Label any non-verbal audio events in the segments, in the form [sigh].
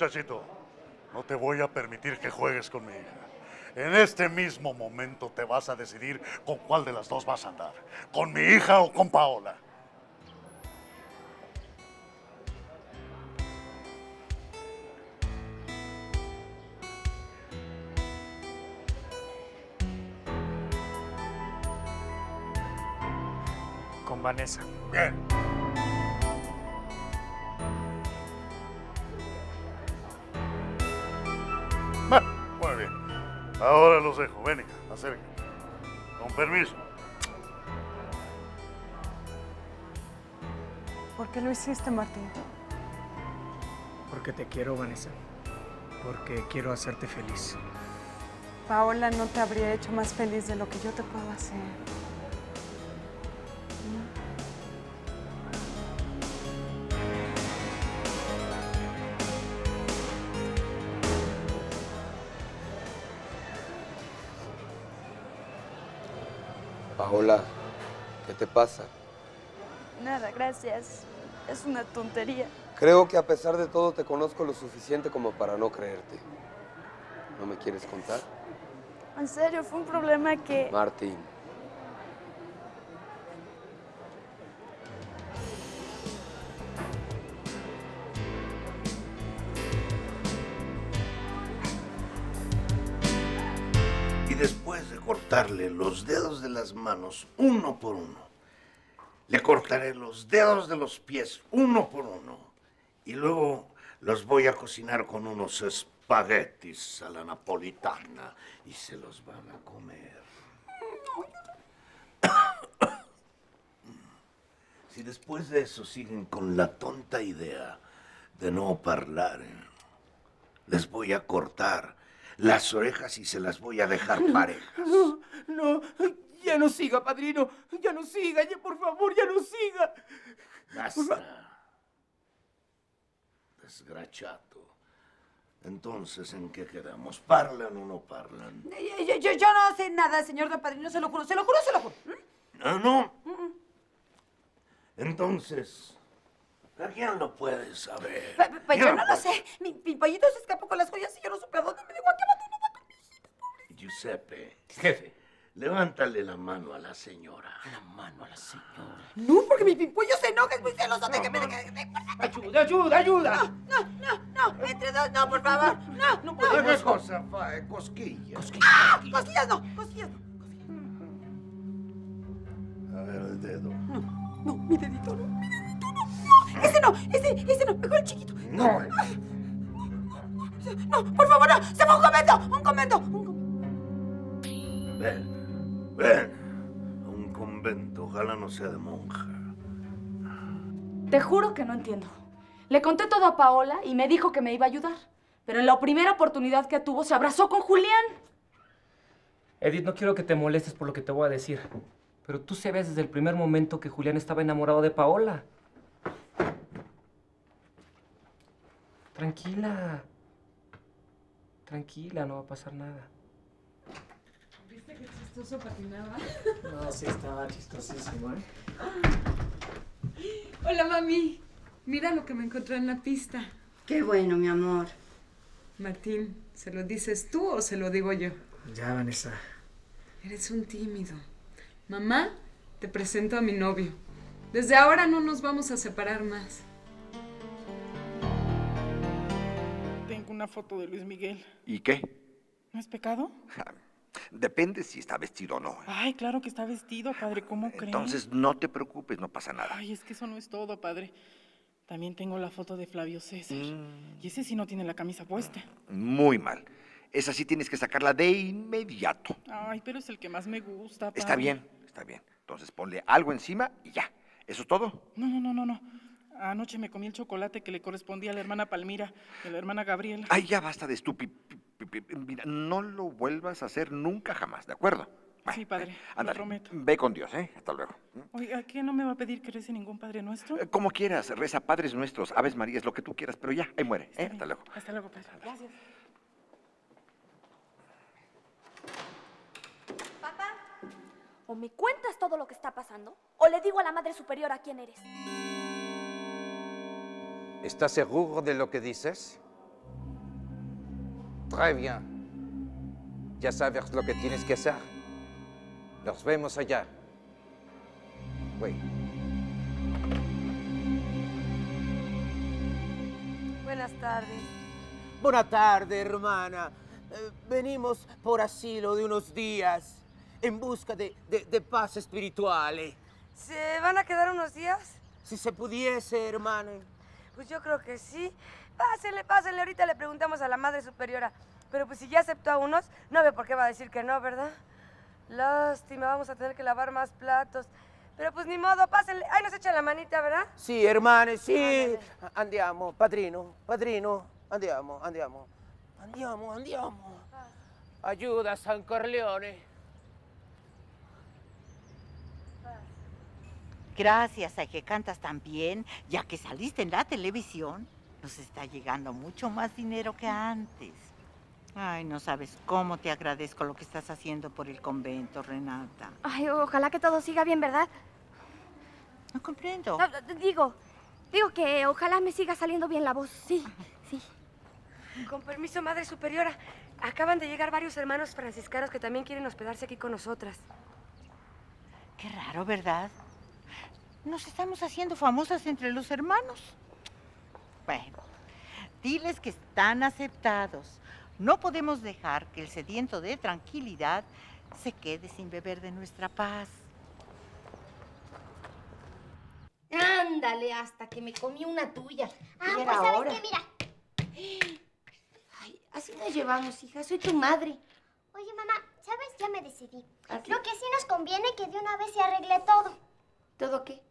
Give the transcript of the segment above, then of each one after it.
Muchachito, no te voy a permitir que juegues con mi hija. En este mismo momento te vas a decidir con cuál de las dos vas a andar. ¿Con mi hija o con Paola? Con Vanessa. Bien. Ahora los dejo. Ven, hija, acércate. Con permiso. ¿Por qué lo hiciste, Martín? Porque te quiero, Vanessa. Porque quiero hacerte feliz. Paola no te habría hecho más feliz de lo que yo te puedo hacer. Paola, ¿qué te pasa? Nada, gracias. Es una tontería. Creo que a pesar de todo te conozco lo suficiente como para no creerte. ¿No me quieres contar? En serio, fue un problema que... Martín. Cortarle los dedos de las manos uno por uno, le cortaré los dedos de los pies uno por uno. Y luego los voy a cocinar con unos espaguetis a la napolitana y se los van a comer. [coughs] Si después de eso siguen con la tonta idea de no hablar, les voy a cortar las orejas y se las voy a dejar parejas. No, no, ya no siga, padrino. Ya no siga, ya, por favor, ya no siga. Basta. Desgraciato. Entonces, ¿en qué quedamos? ¿Parlan o no parlan? Yo, yo- yo- no sé nada, señor don Padrino, se lo juro, se lo juro, se lo juro. ¿Ah, no? Entonces, ¿a quién lo puede saber? Pues, pues yo ¿Quién no lo sé. Mi, mi pollito se escapó con las joyas y yo no supe a dónde me dijo a qué Giuseppe, Jefe. levántale la mano a la señora. La mano a la señora. No, porque mi pimpollo se enoja, es muy celoso de que me deje. Ayuda, ayuda, ayuda. No, no, no, entre dos, no, por favor. No, no, no. ¿Qué cosa, fa- eh, cosquillas? ¡Ah! Cosquillas no, cosquillas no. A ver el dedo. No, mi dedito no, mi dedito no. No, ese no, ese, ese no, mejor el chiquito. No. No, por favor, no. Se fue a un convento, un convento. Un convento. Ven, ven. A un convento, ojalá no sea de monja. Te juro que no entiendo. Le conté todo a Paola y me dijo que me iba a ayudar. Pero en la primera oportunidad que tuvo se abrazó con Julián. Edith, no quiero que te molestes por lo que te voy a decir. Pero tú sabías desde el primer momento que Julián estaba enamorado de Paola. Tranquila. Tranquila, no va a pasar nada. ¿Viste qué chistoso patinaba? No, sí, estaba chistosísimo, ¿eh? Hola, mami. Mira lo que me encontré en la pista. Qué bueno, mi amor. Martín, ¿se lo dices tú o se lo digo yo? Ya, Vanessa. Eres un tímido. Mamá, te presento a mi novio. Desde ahora no nos vamos a separar más. Una foto de Luis Miguel. ¿Y qué? ¿No es pecado? Depende si está vestido o no. Ay, claro que está vestido, padre. ¿Cómo cree? Entonces no te preocupes, no pasa nada. Ay, es que eso no es todo, padre. También tengo la foto de Flavio César. Y ese sí no tiene la camisa puesta. Muy mal. Esa sí tienes que sacarla de inmediato. Ay, pero es el que más me gusta, padre. Está bien, está bien. Entonces ponle algo encima y ya. ¿Eso es todo? No, no, no, no, no. Anoche me comí el chocolate que le correspondía a la hermana Palmira y a la hermana Gabriela. Ay, ya basta de estúpido. Mira, no lo vuelvas a hacer nunca jamás, ¿de acuerdo? Sí, padre, lo Ándale, prometo. ve con Dios, ¿eh? Hasta luego. Oiga, ¿qué no me va a pedir que rece ningún padre nuestro? Eh, Como quieras, reza Padres Nuestros, Aves Marías, lo que tú quieras, pero ya, ahí muere, ¿eh? Hasta luego. Hasta luego, padre. Gracias. Papá, o me cuentas todo lo que está pasando, o le digo a la Madre Superiora quién eres. ¿Estás seguro de lo que dices? Très bien. Ya sabes lo que tienes que hacer. Nos vemos allá. Buenas tardes. Buenas tardes, hermana. Eh, venimos por asilo de unos días en busca de, de, de paz espiritual. ¿Se van a quedar unos días? Si se pudiese, hermana. Pues yo creo que sí. Pásenle, pásenle. Ahorita le preguntamos a la madre superiora. Pero pues si ya aceptó a unos, no ve por qué va a decir que no, ¿verdad? Lástima, vamos a tener que lavar más platos. Pero pues ni modo, pásenle. Ahí nos echa la manita, ¿verdad? Sì, hermane, sì. Andiamo, padrino, padrino. Andiamo, andiamo. Andiamo, andiamo. Ayuda, San Corleone. Gracias a que cantas tan bien, ya que saliste en la televisión, nos está llegando mucho más dinero que antes. Ay, no sabes cómo te agradezco lo que estás haciendo por el convento, Renata. Ay, ojalá que todo siga bien, ¿verdad? No comprendo. No, no, digo, digo que ojalá me siga saliendo bien la voz. Sí, sí. Con permiso, madre superiora. Acaban de llegar varios hermanos franciscanos que también quieren hospedarse aquí con nosotras. Qué raro, ¿verdad? Nos estamos haciendo famosas entre los hermanos. Bueno, diles que están aceptados. No podemos dejar que el sediento de tranquilidad se quede sin beber de nuestra paz. Ándale, hasta que me comí una tuya. Ah, pues ¿sabes qué? Mira. Ay, así nos llevamos, hija. Soy tu madre. Oye, mamá, ¿sabes? Ya me decidí. ¿Ah, sí? Creo que sí nos conviene que de una vez se arregle todo. ¿Todo qué?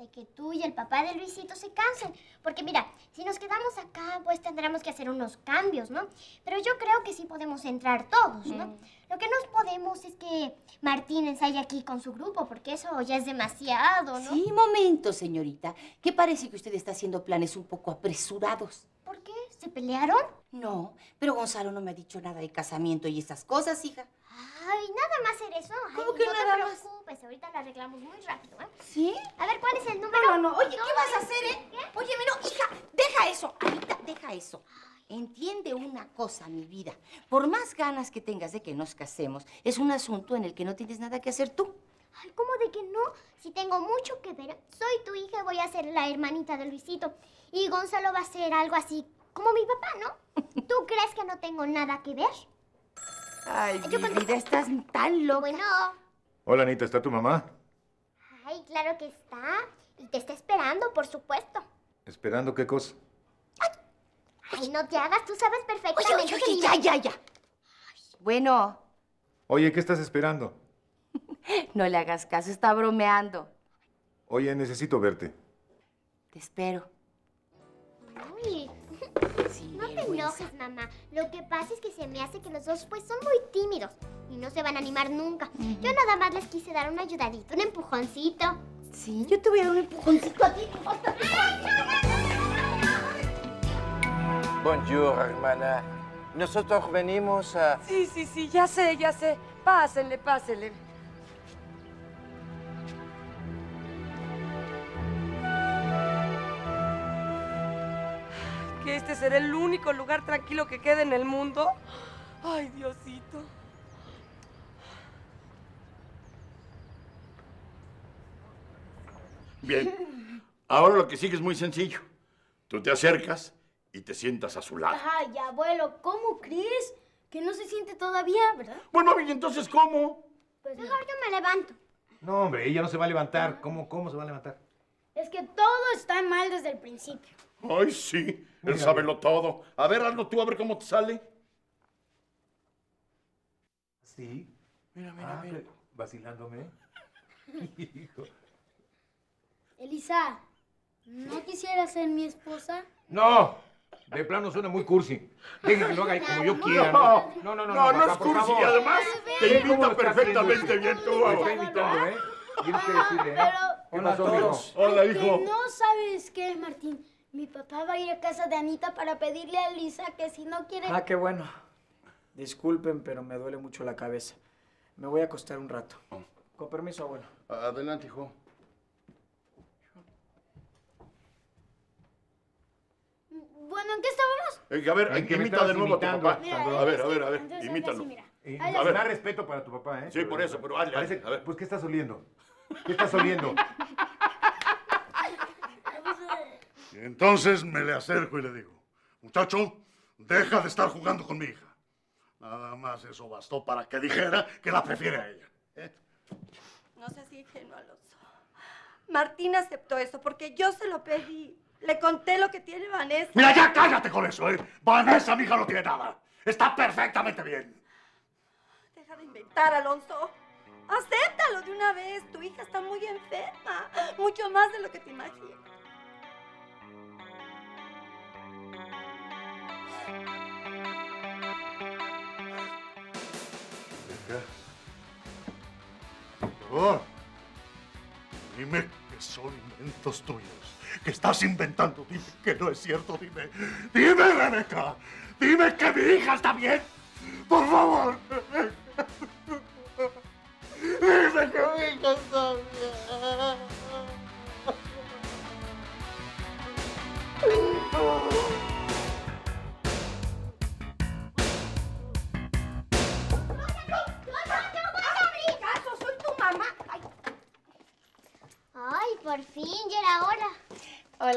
De que tú y el papá de Luisito se cansen. Porque mira, si nos quedamos acá, pues tendremos que hacer unos cambios, ¿no? Pero yo creo que sí podemos entrar todos, ¿no? Mm. Lo que no podemos es que Martín ensaye aquí con su grupo, porque eso ya es demasiado, ¿no? Sí, momento, señorita. ¿Qué parece que usted está haciendo planes un poco apresurados? ¿Por qué? ¿Se pelearon? No, pero Gonzalo no me ha dicho nada de casamiento y esas cosas, hija. Ay, nada más hacer eso. Ay, ¿Cómo que no nada te más? preocupes, ahorita lo arreglamos muy rápido, ¿eh? ¿Sí? A ver, ¿cuál es el número? No, no, no. Oye, ¿qué vas a hacer, eh? Óyeme, no, hija, deja eso. Anita, deja eso. Entiende una cosa, mi vida. Por más ganas que tengas de que nos casemos, es un asunto en el que no tienes nada que hacer tú. Ay, ¿cómo de que no? Si tengo mucho que ver. Soy tu hija y voy a ser la hermanita de Luisito. Y Gonzalo va a ser algo así como mi papá, ¿no? [laughs] ¿Tú crees que no tengo nada que ver? Ay, Yo mi vida, estás tan loca. Bueno, Hola, Anita, ¿está tu mamá? ay, claro que está. Y te está esperando, por supuesto. ¿Esperando qué cosa? Ay, no te hagas, tú sabes perfectamente. oye, ya, ya, ya. Bueno, Oye, ¿qué estás esperando? [laughs] no le hagas caso, está bromeando. Oye, necesito verte. Te espero. Uy, No te enojes, mamá. Lo que pasa es que se me hace que los dos pues son muy tímidos y no se van a animar nunca. Yo nada más les quise dar una ayudadita, un empujoncito. Sí, yo te voy a dar un empujoncito a ti. Bonjour, hermana. Nosotros venimos a... Sí, sí, sí, ya sé, ya sé. Pásenle, pásenle. Este será el único lugar tranquilo que quede en el mundo. Ay, Diosito. Bien. Ahora lo que sigue es muy sencillo. Tú te acercas y te sientas a su lado. Ay, abuelo, ¿cómo crees? Que no se siente todavía, ¿verdad? Bueno, ¿y entonces cómo? Pues mejor yo me levanto. No, hombre, ella no se va a levantar. ¿Cómo, cómo se va a levantar? Es que todo está mal desde el principio. Ay, sí. Él sabe lo todo. A ver, hazlo tú, a ver cómo te sale. Sí. Mira, mira, Ah, mira. vacilándome. [laughs] Hijo. Elisa, ¿no quisieras ser mi esposa? No, de plano suena muy cursi. Deje que lo haga como yo quiera. No, no, no, no, no, no papá, es cursi. Y además, te invita perfectamente bien tú, está invitando, ¿eh? Tienes que decirle, ¿eh? ¿Qué Hola a todos. Hola, hijo. no sabes qué, Martín. Mi papá va a ir a casa de Anita para pedirle a Elisa que si no quiere... Ah, qué bueno. Disculpen, pero me duele mucho la cabeza. Me voy a acostar un rato. Con permiso, abuelo. Adelante, hijo. Bueno, ¿en qué estábamos? Eh, a ver, En imita de nuevo a tu papá. Mira, A ver, a ver, que- a ver, entonces, imítalo. así, A ver. Respeto para tu papá, ¿eh? Sí, por eso, pero hazle, Parece- hazle, a ver. Pues, ¿qué estás oliendo? ¿Qué estás oliendo? [laughs] Y entonces me le acerco y le digo, muchacho, deja de estar jugando con mi hija. Nada más eso bastó para que dijera que la prefiere a ella. ¿eh? No seas ingenuo, Alonso. Martín aceptó eso porque yo se lo pedí. Le conté lo que tiene Vanessa. Mira, ya cállate con eso, ¿eh? Vanessa, mi hija, no tiene nada. Está perfectamente bien. Deja de inventar, Alonso. Acéptalo de una vez. Tu hija está muy enferma. Mucho más de lo que te imaginas. Dime que son inventos tuyos. Que estás inventando. Dime que no es cierto. Dime. Dime, Rebeca. Dime que mi hija está bien. Por favor. Dime que mi hija está caso!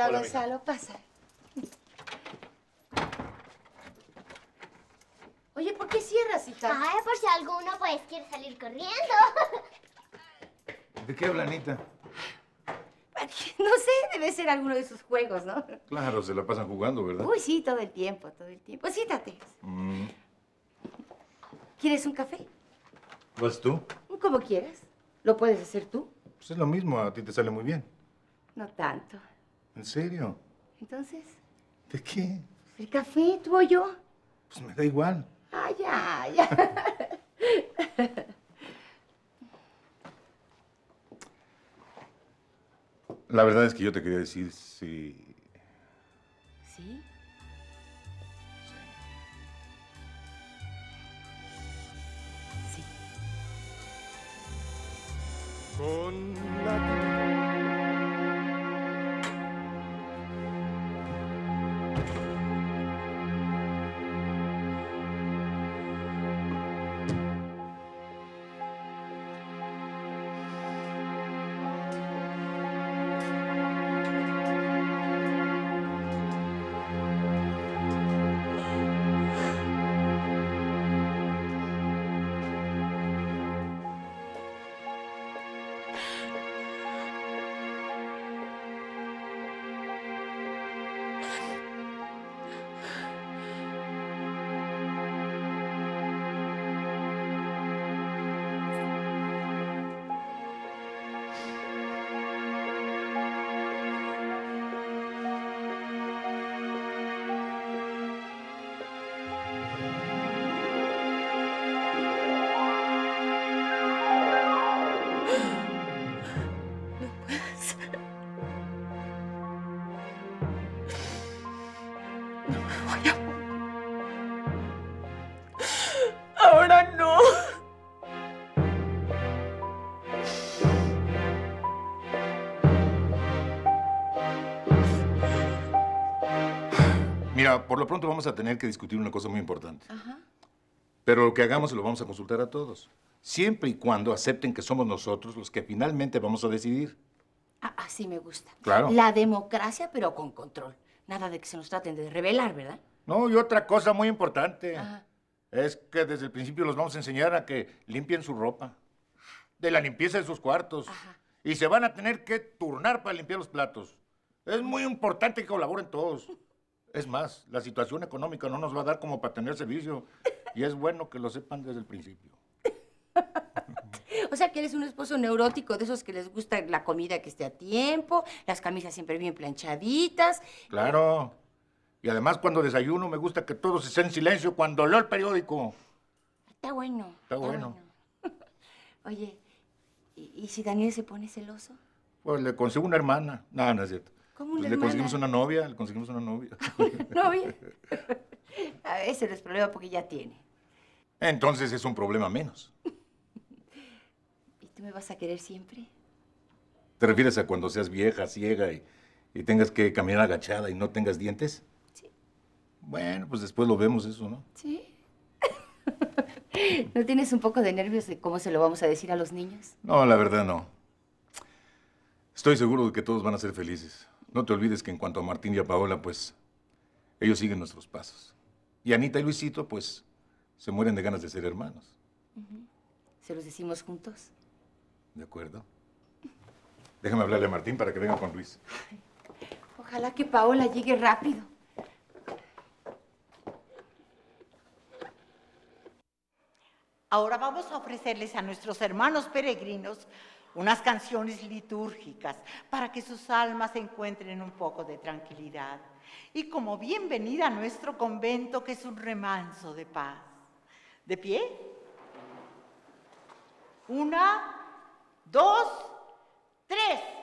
Hola, Hola, Gonzalo, pasa. Oye, ¿por qué cierras, hija? Ay, por si alguno pues quiere salir corriendo. ¿De qué habla Anita? No sé, debe ser alguno de sus juegos, ¿no? Claro, se la pasan jugando, ¿verdad? Uy, sí, todo el tiempo, todo el tiempo. Siéntate. Mm, ¿Quieres un café? ¿Vas tú? Como quieras. ¿Lo puedes hacer tú? Pues es lo mismo, a ti te sale muy bien. No tanto. ¿En serio? Entonces, ¿De qué? ¿el café, tú o yo? Pues me da igual. Ah, ya, ya. La verdad es que yo te quería decir si... ¿Sí? Con Ahora Mira, por lo pronto vamos a tener que discutir una cosa muy importante. Ajá. Pero lo que hagamos lo vamos a consultar a todos. Siempre y cuando acepten que somos nosotros los que finalmente vamos a decidir. Ah, así me gusta. Claro. La democracia, pero con control. Nada de que se nos traten de revelar, ¿verdad? No, y otra cosa muy importante. Ajá. Es que desde el principio los vamos a enseñar a que limpien su ropa. De la limpieza de sus cuartos. Y se van a tener que turnar para limpiar los platos. Es muy importante que colaboren todos. Es más, la situación económica no nos va a dar como para tener servicio. Y es bueno que lo sepan desde el principio. O sea, que eres un esposo neurótico, de esos que les gusta la comida que esté a tiempo, las camisas siempre bien planchaditas. Claro. Y además cuando desayuno me gusta que todos estén en silencio cuando leo el periódico. Está bueno. Está bueno. [laughs] Oye, ¿y, y si Daniel se pone celoso? Pues le consigo una hermana. No, no es cierto. ¿Cómo Pues le conseguimos una novia, le conseguimos una novia. [laughs] ¿Novia? [laughs] A ese no es problema porque ya tiene. Entonces es un problema menos. ¿Y tú me vas a querer siempre? ¿Te refieres a cuando seas vieja, ciega y, y tengas que caminar agachada y no tengas dientes? Bueno, pues después lo vemos eso, ¿no? ¿Sí? [laughs] ¿No tienes un poco de nervios de cómo se lo vamos a decir a los niños? No, la verdad no. Estoy seguro de que todos van a ser felices. No te olvides que en cuanto a Martín y a Paola, pues ellos siguen nuestros pasos. Y Anita y Luisito, pues se mueren de ganas de ser hermanos. ¿Se los decimos juntos? ¿De acuerdo? Déjame hablarle a Martín para que venga con Luis. Ojalá que Paola llegue rápido. Ahora vamos a ofrecerles a nuestros hermanos peregrinos unas canciones litúrgicas para que sus almas encuentren un poco de tranquilidad. Y como bienvenida a nuestro convento, que es un remanso de paz. ¿De pie? Una, dos, tres.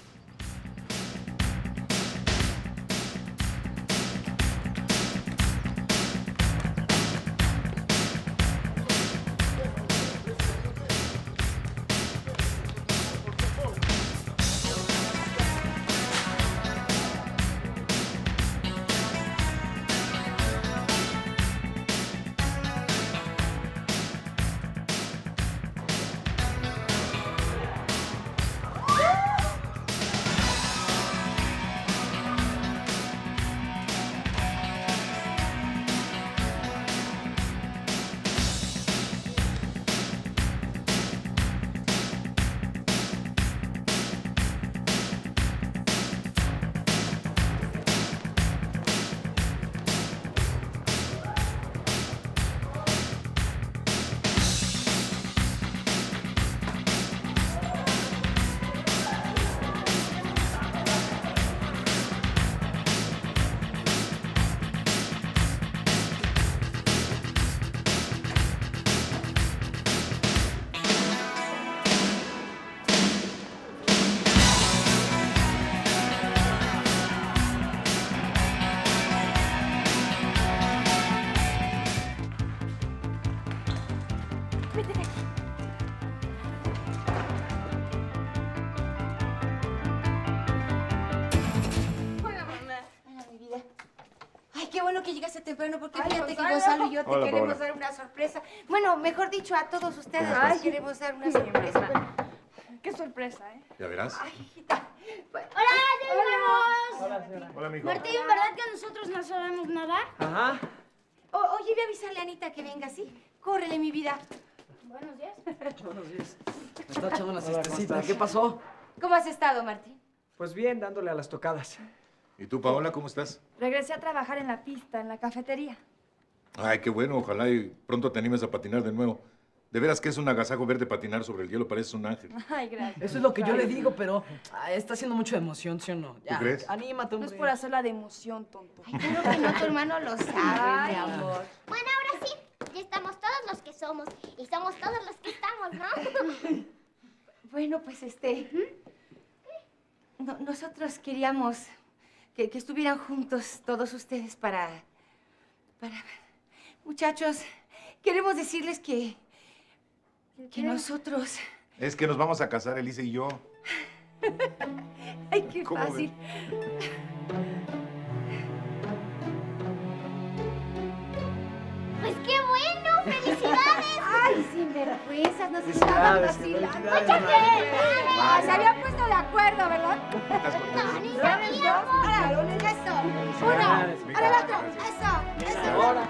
Temprano porque Ay, fíjate que Gonzalo. Gonzalo y yo te Hola, queremos Paola. dar una sorpresa. Bueno, mejor dicho, a todos ustedes les queremos dar una sorpresa. Qué sorpresa, ¿eh? Ya verás. ¡Hola, ya Hola, señora. Hola, mijo. Martín, ¿verdad que nosotros no sabemos nadar? Ajá. O- oye, ve a avisarle a Anita que venga, ¿sí? Córrele, mi vida. Buenos días. Buenos días. Me está echando una Hola, ¿cómo siestecita. ¿Qué pasó? ¿Cómo has estado, Martín? Pues bien, dándole a las tocadas. ¿Y tú, Paola, cómo estás? Regresé a trabajar en la pista, en la cafetería. Ay, qué bueno. Ojalá y pronto te animes a patinar de nuevo. De veras que es un agasajo verte patinar sobre el hielo. Pareces un ángel. [laughs] Ay, gracias. Eso es lo que yo le digo, pero ay, está haciendo mucho de emoción, ¿sí o no? Ya, crees? Anímate, No es hombre. por hacerla de emoción, tonto. Creo que no, tu hermano lo sabe, Ay. mi amor. Bueno, ahora sí, ya estamos todos los que somos y somos todos los que estamos, ¿no? [laughs] Bueno, pues este. no- nosotros queríamos que, que estuvieran juntos todos ustedes para. para. Muchachos, queremos decirles que. que nosotros. Es que nos vamos a casar, Elisa y yo. Ay, qué ¿Cómo fácil. Pues qué bueno, felicidades. Ay, me vergüenzas, nos estaban vacilando. felicidades, ¡Mucha madre. gente! Ah, se habían puesto de acuerdo, ¿verdad? No, ni sabíamos. Ahora, eso. Uno, ahora el otro. Eso, eso. Ahora.